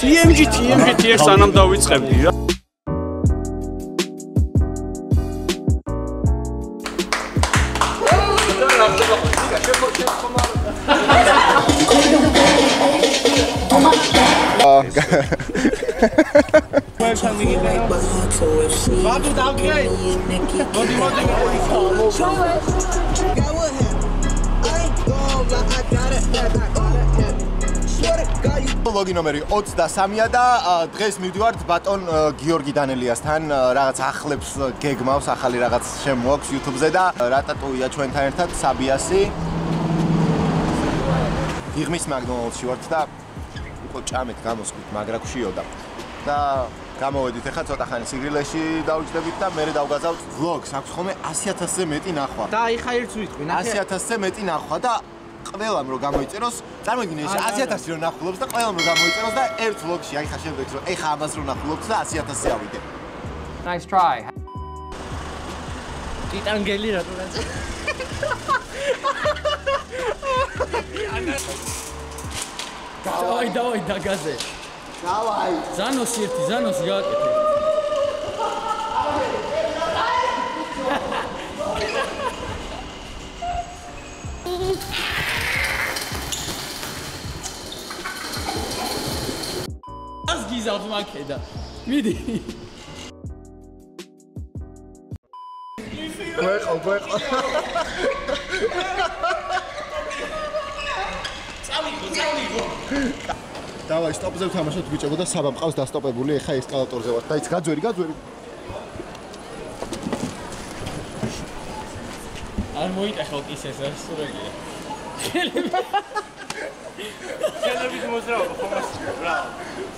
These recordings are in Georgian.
TMG TMG TX სანამ დავიწყებდი რა ბაბუ დავდგე. მოდი მოდი. ლოგი ნომერი 23-ია და დღეს მივდივართ ბატონ გიორგი დანელიასთან რაღაც ახლებს გეგმავს, ახალი რაღაც შემოაქვს YouTube-ზე და რატატუია ჩვენთან ერთად საბიასი. იღმის მაგნოლში ვართ და უკვე ჭამეთ გამოსკვით მაგრაკშიოდა. და გამოვედით ახლა ცოტა ხანი სიგრილეში დავიჯდებით და მე დავგაზავთ ვლოგს, აქვს ხოლმე 100000-ზე მეტი ნახვა. და აი ხა ერთს ვიტყვი, ნახე. 100000-ზე მეტი ნახვა და ყველამ რო გამოიწეროს, წარმოგიდგენთ ეს 100000 რო ნახულობს და ყველამ რო გამოიწეროს და ერთ ვლოგში აი ხა შემდეგს რო ეხა ამას რო ნახულობს და 100000-ზე ავიდე. Nice try. ტიტანგელი რატო რაწე? დავაი დავაი დაგაზე დავაი ზანოსი ერთი ზანოსი გააკეთე ას გიზავთ მაქედა მიდი. გვეყო გვეყო. დავაი სტოპზე ვთამაშოთ ბიჭებო და საბა მყავს დასტოპებული ეხა ესკალატორზე ვარ. დაიც გაძვერი გაძვერი არ მოიტეხავთ ის ეს ეს სურაგია ხელებით მოძრაობა ხომას რა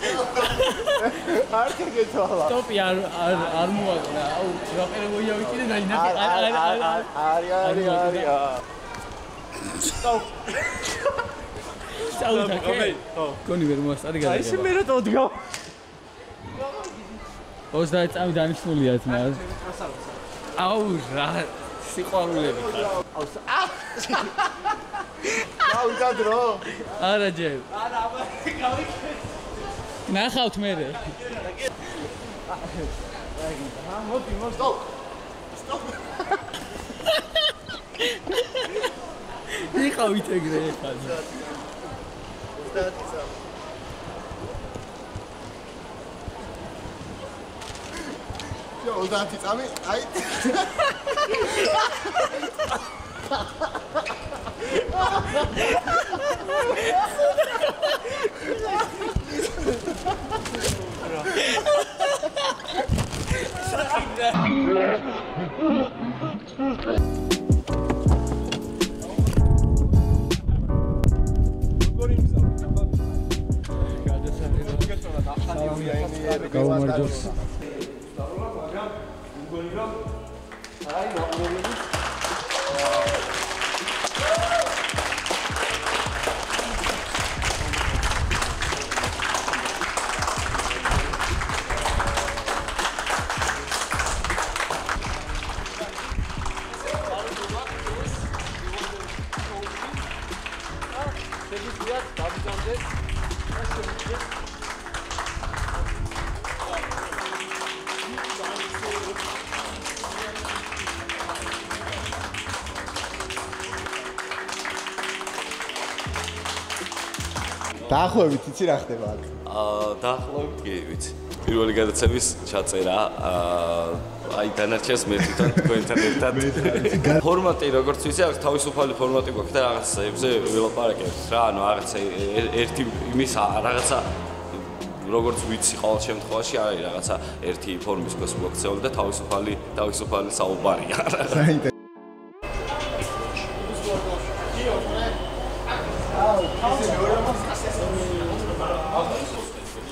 არ გეკეთვალა სტოპი არ არ არ მოაკრა აუ რა პერეგოია ვიკიდე და ინახე არ არ არ არი არი არი სტოპ საუთა ოკეი ხო კონი ვერ მოასწარი გადაგება. აი მე რა დავდგა 30 წამი დანიშნულია ძმა აუ რა სიყვარულები ხარ. აუ დადრო არა ჯერ. არა აბა გავიქე ნახავთ მე. მოდი მოდი სტოპ იყავით ეგრე ხარ ჯო 30 წამი? აი Kavun Arcos. Estağfurullah hocam. Ungol'u yok. Saray yok. დაახლოებით იცი რა ხდება აქ? აა დაახლოებით კი ვიცი. პირველი გადაცემის ჩაწერა აა აი დანარჩენს მე თვითონ თქვენთან ერთად. ფორმატი როგორც ვიცი აქვს თავისუფალი ფორმატი გვაქვს და რაღაცებზე ველაპარაკებთ რა ანუ რაღაც ერთი იმის რაღაცა როგორც ვიცი ყოველ შემთხვევაში არის რაღაცა ერთი ფორმის გვაქცეული და თავისუფალი თავისუფალი საუბარია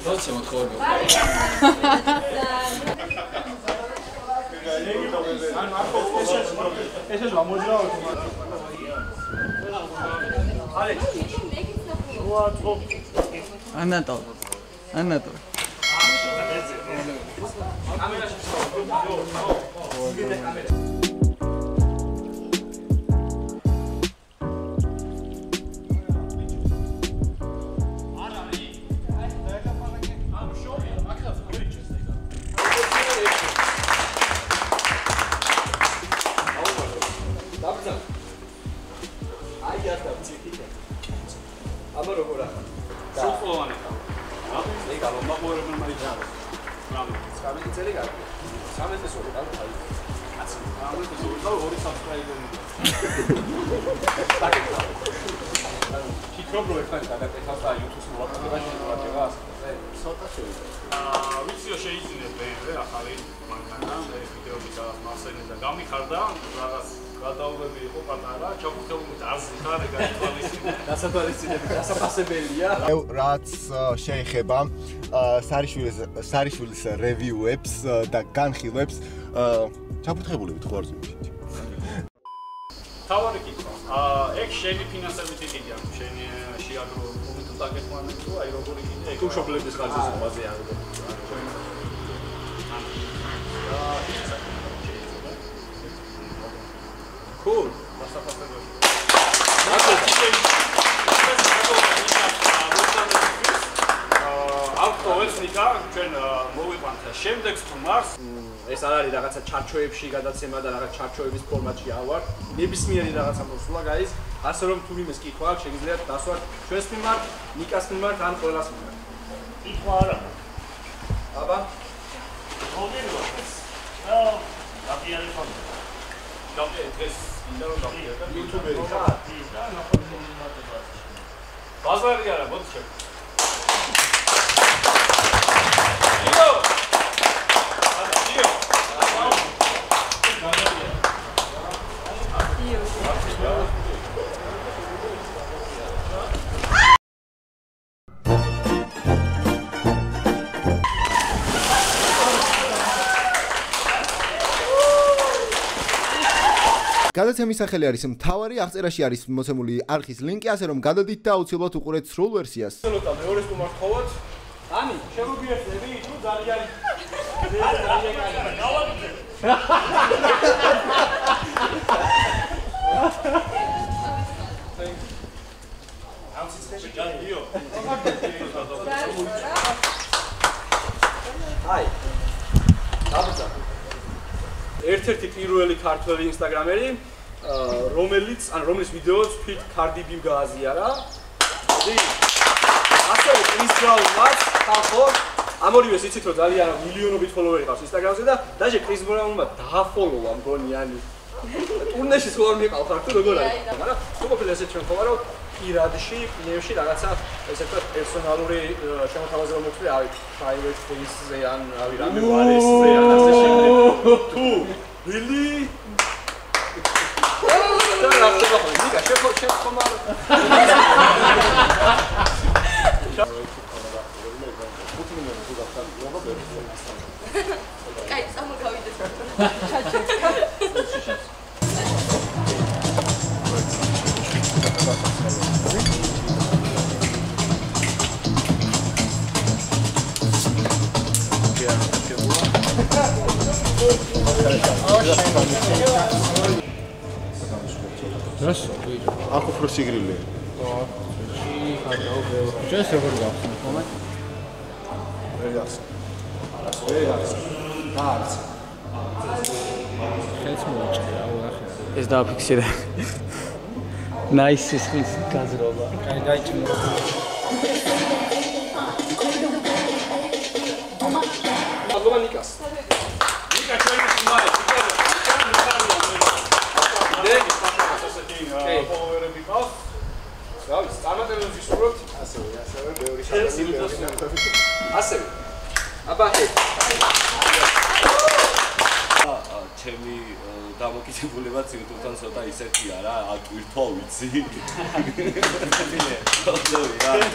როცა მოთხოვები ეს ეს მოძრაობა ანატო ანატო აბა გამიხარდა რაღაც გადაურები იყო პატარა, ჩამოხელული აზი ხარ ეგ ათვალისი. დასათვალისწინები დასაფასებელია. რაც შეეხება სარიშვილის სარიშვილის რევიუებს და განხილვებს ჩაფუთხებული ვით ხო არწივში. თავარი კითხვა. აა ეგ შენი ფინანსებით იყიდია, შენი შეაგროვებული თუ დაგეხმარნე თუ აი როგორი კიდე ეგ თუ შობლების ხარჯის ზომაზე არ და Cool. დასაფასებელი. ავტოებს ნიკა ჩვენ მოვიყვანთ შემდეგ სტუმარს ეს არ არის რაღაცა ჩარჩოებში გადაცემა და რაღაც ჩარჩოების ფორმატში ავარ. ნებისმიერი რაღაცა მოსულა, გაიზ. ასე რომ თუ იმეს კითხვა აქვს, შეგიძლიათ დასვათ ჩვენს მიმართ, ნიკას მიმართ ან ყველას მიმართ. კითხვა არა აბა, მოგერვა აა დაპირალი ხო დაპირე დღეს ინდა რომ დაპირე და YouTube-ერი ხარ და ნახოთ ბაზარი არა მოდი შე გადაცემის სახელი არის მთავარი აღწერაში არის მოცემული არხის ლინკი ასე რომ გადადით და აუცილებლად უყურეთ სრულ ვერსიას ცოტა მეორე სტუმარს ხოვოთ.ანი, შემოგიერთდები თუ ძალიან აი. დაბჭა. ერთ-ერთი პირველი ქართველი ინსტაგრამერი, რომელიც ან რომლის ვიდეოც თვით Cardi B გააზიარა. ასევე Chris Brown-მა ხალხო ამ ორივეს იცით რომ ძალიან მილიონობით ფოლოვერი ყავს ინსტაგრამზე და დაჟე Chris Brown-მა დააფოლოვა მგონი ანუ ტურნეში სხვა მიყავ ხარ თუ როგორ არის? მაგრამ თუ ყოფილი ესე ჩვენ ხომ არა პირადში პნევში რაღაცა ესე ვთქვათ პერსონალური შემოთავაზება მოხდა აი private face-ზე ან რავი რამე ვარისზე ან ასე შემდეგ თუ really და რა ხდება ხო ნიკა შეხო შეხო მაგრამ კაი, წამოგავიდეთ. დროს აქ უფრო სიგრილია ჩვენს როგორ გავხსნა ხომ? ვერ გახსნა ვერ გახსნა არც ხელს მოაჭრე რა უახე. ეს დააფიქსირე ნაისი ხის გაზრობა კაი დაიჭმო. ალბომა ნიკას ნიკა ჩვენი სტუმარი წარმატებებს ვისურვებთ ასევე ასევე ბევრი ეს სამი იმიტოს ასევე. აბა ჰე. ჩემი დამოკიდებულებაც YouTube-თან ცოტა ისეთია რა, ატვირთო ვიცი.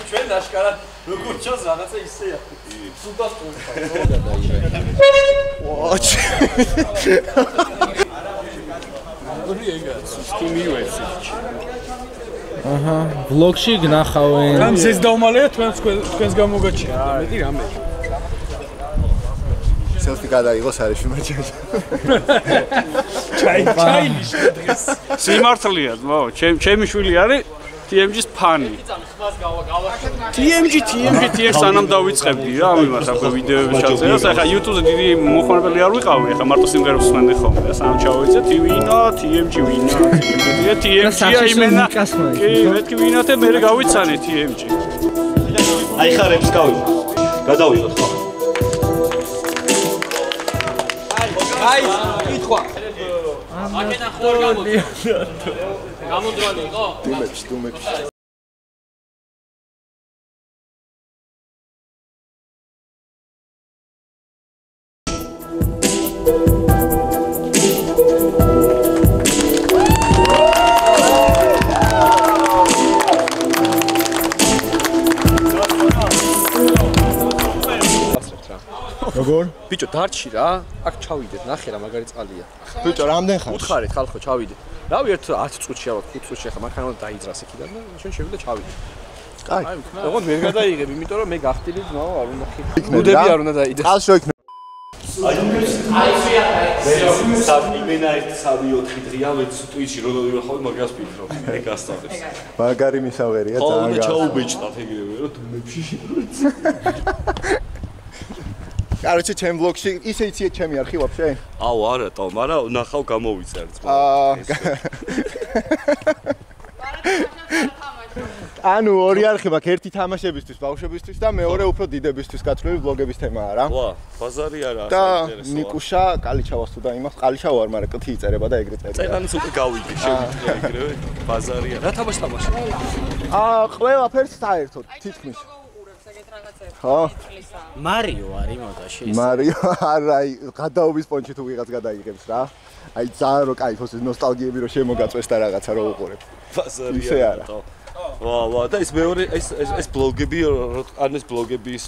ჩვენ დაშკარად როგორ ჩანს რაღაცა ისეა. სულდას აჰა, ვლოგში გნახავენ. ამ ზეს დავმალია თქვენს თქვენს გამოგაჩინა მეტი რამე. სელფი გადაიღო სარიშვი მაჩაში ჩაი ჩაი ნიშნა დღეს. სიმართლეა, ჩემ- ჩემი შვილი არის TMG-ს ფანი. TMG, TMG, TMG სანამ დავიწყებდი რა, ამას ახლა ვიდეოები ჩაწერას, ახლა YouTube-ზე დიდი მოხმარებელი არ ვიყავი, ახლა მარტო სიმღერებს ვსმენდი ხოლმე და სანამ ჩავეცე TV-ნა, TMG ვინა, TMG-ა იმენა. კი, მეთქი ვინა და მე გავიცანე TMG. აი ხარებს გავიღო. გადავიღოთ ხო? აი, კითხვა. აკეთა ხო არ გამოდი. გამოდრონი იყო? დუმებში, დუმებში. როგორ? ბიჭო, დარჩი რა. აქ ჩავიდეთ, ნახე რა მაგარი წყალია. ბიჭო, რამდენ ხარ? უთხარით ხალხო, ჩავიდეთ. რავი, ერთ 10 წუთში ალბათ, 5 წუთში ახლა მანქანა უნდა დაიძრას იქიდან და შენ შევიდე ჩავიდე. კაი. ოღონდ ვერ გადაიღებ, იმიტომ რომ მე გახტილი ძმაო არ უნდა ხი. რა? არ უნდა დაიდეს. წყალ შეიქნება. სამი მენა ერთ სამი ოთხი დღეა მეც ტვიჩი რო დავიხავ მაგას ფიქრობ მე გასწავლეს მაგარი მისავერია ხო ძალიან უნდა გასა. ჩაუბეჭდათ ეგრევე რომ დუმებში კაროჩე ჩემ ბლოგში ისე იცი ჩემი არქი ვაფშე? აუ არა თო მაგრამ ნახავ გამოვიწერ ძმა აა ანუ ორი არხი მაქვს, ერთი თამაშებისთვის, ბავშვებისთვის და მეორე უფრო დიდებისთვის გაწვრილი ბლოგების თემაა რა. ვა ბაზარი არა და საინტერესოა. ნიკუშა კალიჩავას თუ დაიმახ, კალიჩავა არ, მაგრამ კთი იწერება და ეგრე წერია. წერანის უკვე გავიგე შევიდრე ეგრევე ბაზარია რა თამაში თამაში აა, ყველაფერს საერთოდ, თითქმის. რაღაცა ხო მარიო არის მოტოში მარიო არა გადაობის პონჩი თუ ვიღაც გადაიღებს რა. აი ძალიან რო кайფოს ნოსტალგიები რო შემოგაწვეს და რაღაცა რო უყურებ. ბაზარია ისე არა. ვა ვა და ეს მეორე ეს ეს ბლოგები ან ეს ბლოგების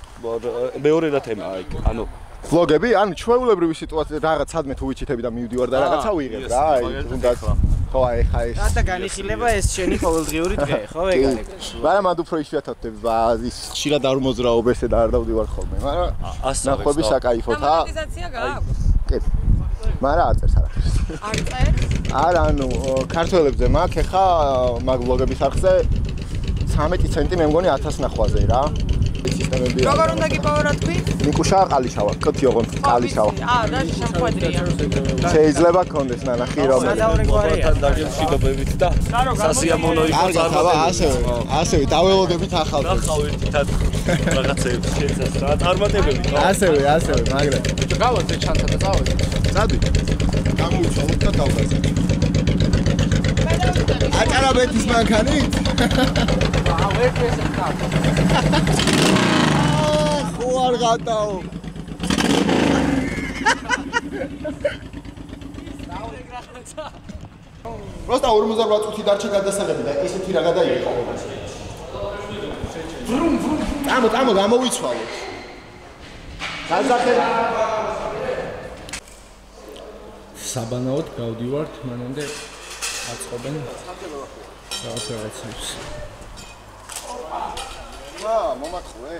მეორე რა თემაა იქ ანუ ბლოგები ან ჩვეულებრივი სიტუაცია რაღაც სადმე თუ ვიჩიტები და მივდივარ და რაღაცა ვიღებ რა აი თუნდაც ხო, აი, ხა ეს. და განიხილება ეს შენი ყოველდღიური დღე, ხო ეგარი? მაგრამ მანდ უფრო იშვიათად ვდები, ის ხშირად არ მოზრაობ ესე და არ დავდივარ ხოლმე, მაგრამ ნახვები საკაიფოთა. მონეტიზაცია გააქვს? კი. მაგრამ არ წერს არაფერს. არ წერს? არა, ანუ ქართველებზე მაქვს ხა მაგ ბლოგების არხზე 13 ცენტი მე მგონი 1000 ნახვაზე რა. სისტემები. როგორ უნდა გიპოვო რა თქვი? ნიკუშა ყალიშავა, კთი ყალიშავა. აა, რა შემხვედრია. შეიძლება გქონდეს ნანახი რომელიც მოტორთან დაგემშვიდობებით და სასიამოვნო იყო წარმოდგენა. ასევე, ასევე დაველოდებით ახალს. ნახავ ერთად რაღაცეებს შეცას რა წარმატებები ხო? ასევე, ასევე, მაგრამ ბიჭო, გავაზე ჩანთა და წავედი. წადი. გამოიწვალოთ და დავგაზეთ. აკარაბეთის მანქანით? აა, ვერ ფესე ხარ. ხო არ გადაო. პროსტა 48 წუთი დარჩა გადასაღები და ესეთი რა გადაიღო. ბრუმ ბრუმ. ამო, ამო, გამოვიცვალოთ. გაზაფე. საბანაოდ გავდივართ, მანამდე აწყობენ რაღაც რაღაცებს. ვა, მომაწყوي.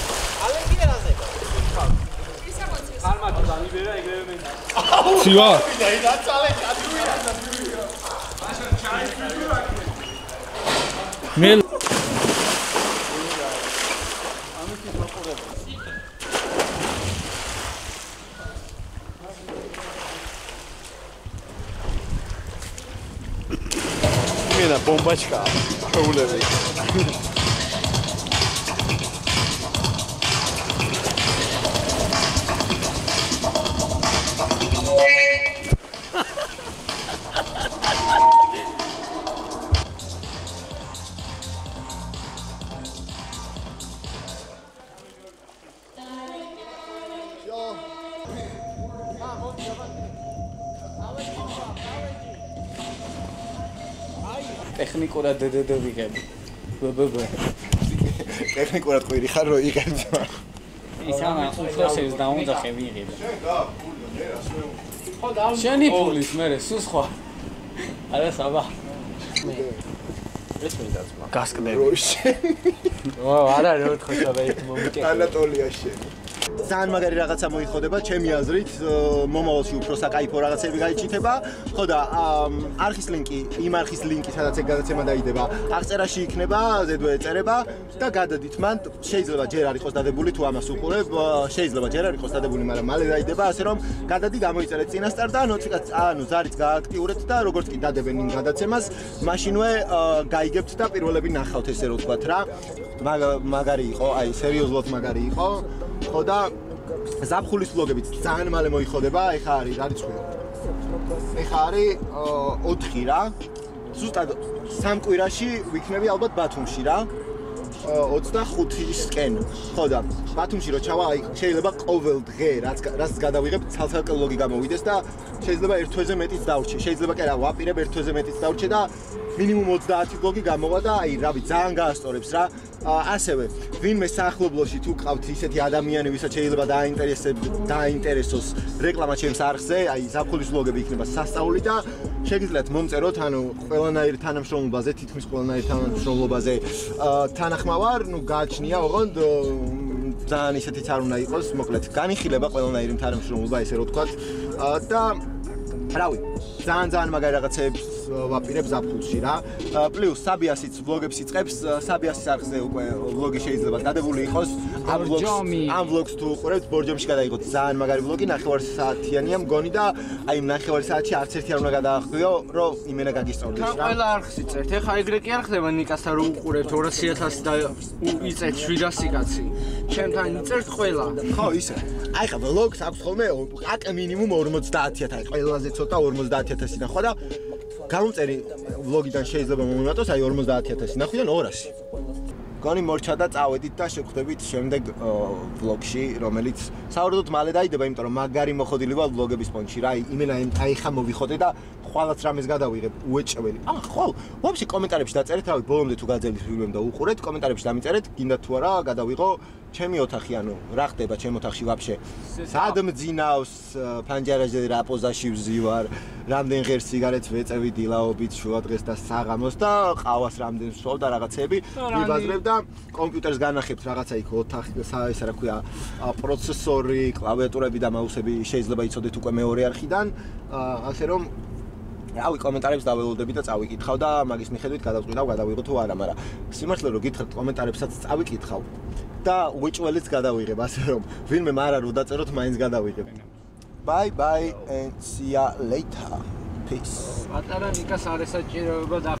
ცივა? მე იმენა ბომბაჩკა. ქეულები. ტექნიკურად დდდ ვიღებ. ბბბ. ტექნიკურად ყვირი ხარ რო იღებს. ის ამა უფროსებს დაუნდახე ვიღებე. შენი ფულის მე სულ სხვა. არა საბა. ეს მინდა ძმა. გასკდები. როშენ ვა არა რა თქო საბა ერთ მომიკე. ანატოლია შენ ძალიან მაგარი რაღაცა მოიხოდება ჩემი აზრით მომავალში უფრო საკაიფო რაღაცები გაიჩითება. ხო და ამ, არხის ლინკი იმ არხის ლინკი სადაც ეგ გადაცემა დაიდება აღწერაში იქნება ზედვე ეწერება და გადადით. მან შეიძლება ჯერ არ იყოს დადებული თუ ამას უყურებ. შეიძლება ჯერ არ იყოს დადებული მაგრამ მალე დაიდება. ასე რომ გადადი გამოიწერეთ წინასწარ და ნოტიფიკაცია ანუ ზარიც გააქტიურეთ და როგორც კი დადებენ იმ გადაცემას მაშინვე გაიგებთ და პირველები ნახავთ ესე რომ ვთქვათ რა. მაგ- მაგარი იყო აი სერიოზულად მაგარი იყო ხო და ზაფხულის ვლოგებიც ძალიან მალე მოიხოდება, ეხა არის რა რიცხვი? ეხა არის 4 რა. ზუსტად სამ კვირაში ვიქნები ალბათ ბათუმში რა. 25-ისკენ. ხო და ბათუმში რო ჩავა, აი შეიძლება ყოველ დღე რაც რაც გადავიღებ ცალ-ცალკე ვლოგი გამოვიდეს და შეიძლება ერთ თვეზე მეტიც დავრჩე. შეიძლება კი რა, ვაპირებ ერთ თვეზე მეტიც დავრჩე და მინიმუმ 30 ვლოგი გამოვა და აი რავი ძალიან გაასწორებს რა. ასევე ვინმე საახლობლოში თუ ყავთ ისეთი ადამიანი, ვისაც შეიძლება დააინტერესებს დააინტერესოს რეკლამა ჩემს არხზე, აი ზაფხულის ვლოგები იქნება სასწაული და შეგიძლიათ მომწეროთ, ანუ ყველანაირ თანამშრომლობაზე, თითქმის ყველანაირ თანამშრომლობაზე ა, თანახმავარ, ну გააჩნია ოღონდ ძალიან ისეთიც არ უნდა იყოს, მოკლედ, განიხილება ყველანაირი თანამშრომლობა, ესე რომ ვთქვათ. და რავი, ძალიან ძალიან მაგარი რაღაცებს ვაპირებ ზაფხულში რა. პლუს საბიასიც ვლოგებს იწყებს, ა, საბიასის არხზე უკვე ვლოგი შეიძლება დადებული იყოს. ამ ვლოგს ამ ვლოგს თუ უყურებთ, ბორჯომში გადაიღოთ ძალიან მაგარი ვლოგი, ნახევარ საათიანია მგონი და აი იმ ნახევარ საათში არც ერთი არ უნდა გადაახვიო, რომ იმენა გაგისწორდეს რა. ყველა არხს იწერთ. ეხა ეგრე კი არ ხდება ნიკასთან რო უყურებთ 200.000 და იწეთ 700 კაცი. ჩემთან იწერთ ყველა. ხო, ისე. აი ხა ვლოგს აქვს ხოლმე აკ მინიმუმ 50000, აი ყველაზე ცოტა 50000 ნახვა და გამომწერი ვლოგიდან შეიძლება მომიმატოს აი 50000 ნახვიდან 200. გონი მორჩა და წავედით და შეგხვდებით შემდეგ ვლოგში, რომელიც საერთოდ მალე დაიდება, იმიტომ რომ მაგარი მოხოდილი ვარ ვლოგების პონჩი რა, იმენა აი ხა მოვიხოდე და ხვალაც რამეს გადავიღებ, უეჭველი. აა, ხო, ვაფშე კომენტარებში დაწერეთ, რავი, ბოლომდე თუ გაძებთ ფილმები და უყურეთ, კომენტარებში დამიწერეთ, გინდა თუ არა გადავიღო. ჩემი ოთახი, ანუ რა ხდება ჩემ ოთახში ვაფშე. სად მძინავს ა, ფანჯარაზე რა პოზაში ვზივარ, რამდენ ღერს სიგარეტს ვეწევი დილაობით შუა დღეს და საღამოს და ყავას რამდენ ვსვავ და რაღაცები ვიბაზრებ და კომპიუტერს განახებთ რაღაცა იქ ოთახი, სა- ეს რა ქვია, პროცესორი, კლავიატურები და მაუსები შეიძლება იცოდეთ უკვე მეორე არხიდან, ასე რომ რავი კომენტარებს დაველოდები და წავიკითხავ და მაგის მიხედვით გადავწყვიტავ გადავიღო თუ არა, მაგრამ სიმართლე რომ გითხრათ კომენტარებსაც წავიკითხავ და უეჭველიც გადავიღებ, ასე რომ ვინმე მარა რო დაწეროთ, მაინც გადავიღებ. Bye bye and see ya later. Peace. პატარა ნიკას არ ესაჭიროება და